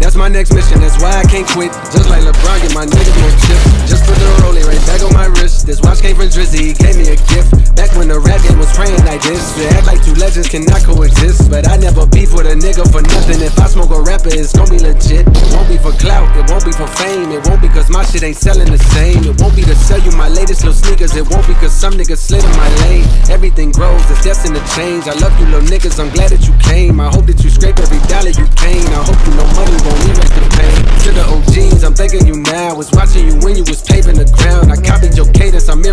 That's my next mission, that's why I can't quit. Just like LeBron, get my niggas more chips. Just put the rolling right back on my wrist. This watch came from Drizzy, gave me a gift. Back when the rap game was praying like this. We act like two legends cannot coexist. But I never beef with a nigga for nothing. If I smoke a rapper, it's gonna be legit. It won't be for clout, it won't be for fame. It won't be cause my shit ain't selling the same. It won't be to sell you my latest little sneakers. It won't be cause some niggas slid in my lane. Everything grows, it's destined to change. I love you little niggas, I'm glad that you came. I hope that you scrape every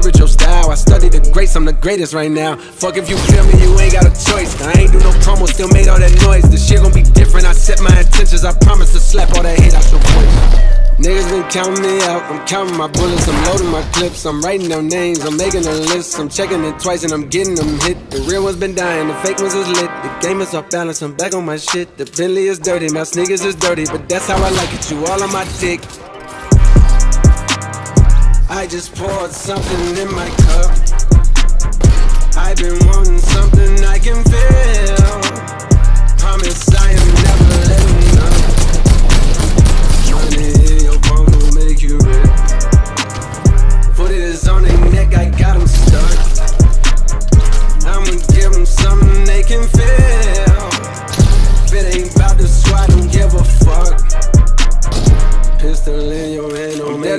your style. I studied the greats, I'm the greatest right now. Fuck if you feel me, you ain't got a choice. I ain't do no promo, still made all that noise. The shit gon' be different. I set my intentions. I promise to slap all that hate out your voice. Niggas been counting me out. I'm counting my bullets. I'm loading my clips. I'm writing down names. I'm making a list. I'm checking it twice and I'm getting them hit. The real ones been dying. The fake ones is lit. The game is off balance. I'm back on my shit. The Bentley is dirty. My sneakers is dirty. But that's how I like it. You all on my dick. I just poured something in my cup. I've been wanting something I can feel. Promise I am never letting up. Money in your palm will make you rich. Put it on their neck, I got 'em stuck. I'ma give 'em something they can feel. If it ain't about the squad, don't give a fuck. Pistol in your hand,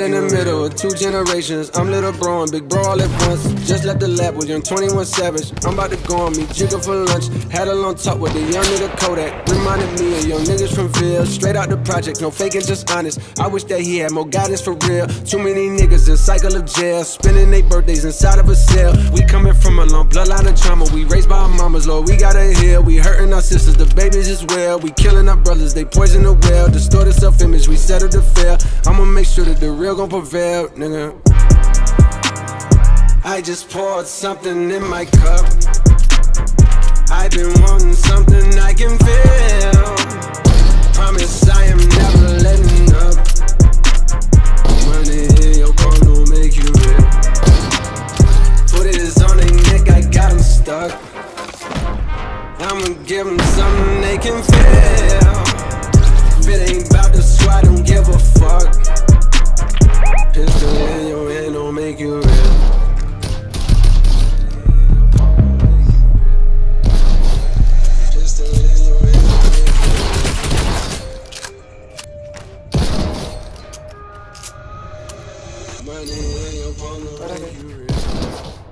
in the middle of two generations. I'm little bro and big bro all at once. Just left the lab with young 21 Savage. I'm about to go on me, jigger for lunch. Had a long talk with the young nigga Kodak. Reminded me of young niggas from Ville. Straight out the project, no faking, just honest. I wish that he had more guidance for real. Too many niggas in cycle of jail. Spending their birthdays inside of a cell. We coming from a long bloodline of trauma. We raised by our mamas, Lord, we gotta heal. We hurting our sisters, the babies as well. We killing our brothers, they poison the well. Distorted self image, we settle to fail. I'ma make sure that the real gon' prevail, nigga. I just poured something in my cup. I've been wanting something I can feel. Promise I am give 'em something they can feel. If it ain't about the squad, don't give a fuck. Pistol in your hand don't make you real. Money in your palm don't make you real.